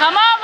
Come on,